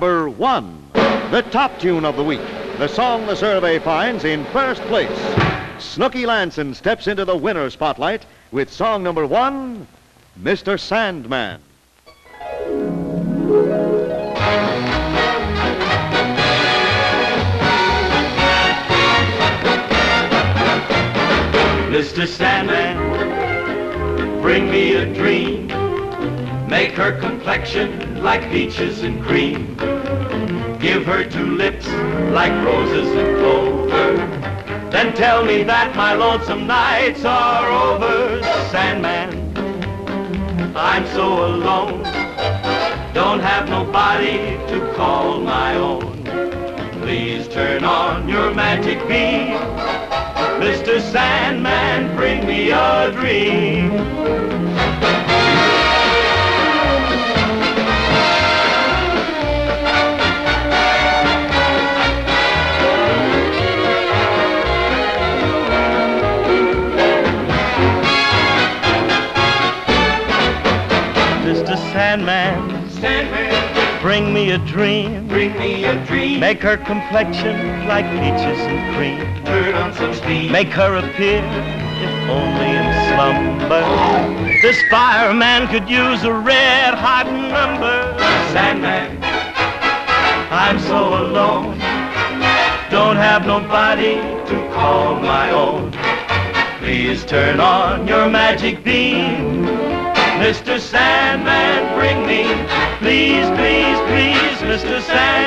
number one, the top tune of the week, the song the survey finds in first place. Snooky Lanson steps into the winner spotlight with song number one, Mr. Sandman. Mr. Sandman, bring me a dream. Make her complexion like peaches and cream. Give her two lips like roses and clover. Then tell me that my lonesome nights are over, Sandman. I'm so alone. Don't have nobody to call my own. Please turn on your magic beam. Mr. Sandman, bring me a dream. Mr. Sandman, Sandman, bring me a dream. bring me a dream. Make her complexion like peaches and cream. Turn on some steam. Make her appear, if only in slumber. This fireman could use a red hot number. Sandman, I'm so alone. Don't have nobody to call my own. Please turn on your magic beam. Mr. Sandman, bring me, please, please, please, Mr. Sandman.